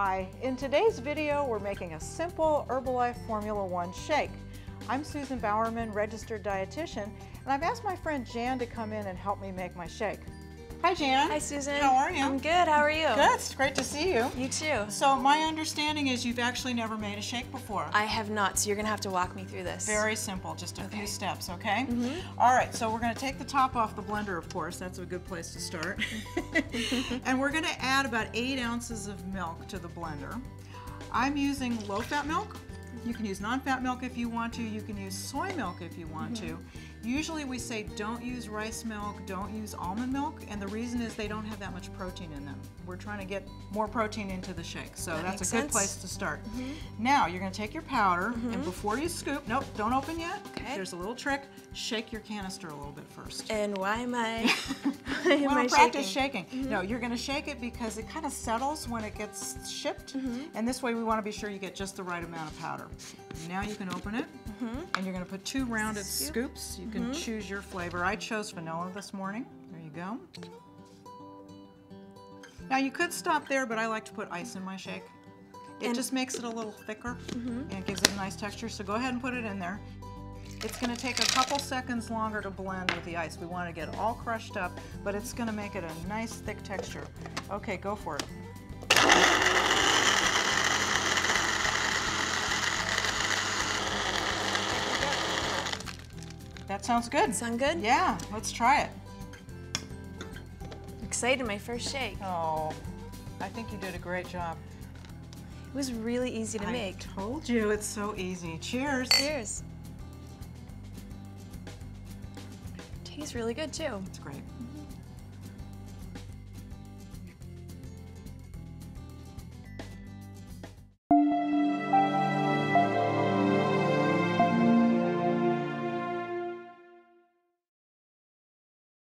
Hi, in today's video we're making a simple Herbalife Formula One shake. I'm Susan Bowerman, registered dietitian, and I've asked my friend Jan to come in and help me make my shake. Hi Jan. Hi Susan. How are you? I'm good, how are you? Good, it's great to see you. You too. So my understanding is you've actually never made a shake before. I have not, so you're gonna have to walk me through this. Very simple, just a Okay. few steps, okay? Mm -hmm. All right, so we're gonna take the top off the blender, of course. That's a good place to start. and we're gonna add about eight ounces of milk to the blender. I'm using low-fat milk. You can use non-fat milk if you want to. You can use soy milk if you want to. Usually we say don't use rice milk, don't use almond milk, and the reason is they don't have that much protein in them. We're trying to get more protein into the shake, so That that's a good sense. place to start. Now you're gonna take your powder, Mm-hmm. and before you scoop, nope, don't open yet. Okay. There's a little trick. Shake your canister a little bit first. And why am I, why am well, I practice shaking? shaking. No, you're going to shake it because it kind of settles when it gets shipped, Mm-hmm. and this way we want to be sure you get just the right amount of powder. Now you can open it, and you're going to put two rounded. Scoop. Scoops. You can choose your flavor. I chose vanilla this morning. There you go. Now you could stop there, but I like to put ice in my shake. It And- just makes it a little thicker Mm-hmm. and it gives it a nice texture. So go ahead and put it in there. It's going to take a couple seconds longer to blend with the ice. We want to get it all crushed up, but it's going to make it a nice thick texture. Okay, go for it. That sounds good. Sound good? Yeah, let's try it. Excited, my first shake. Oh, I think you did a great job. It was really easy to I make. told you it's so easy. Cheers. Cheers. Tastes really good too. It's great.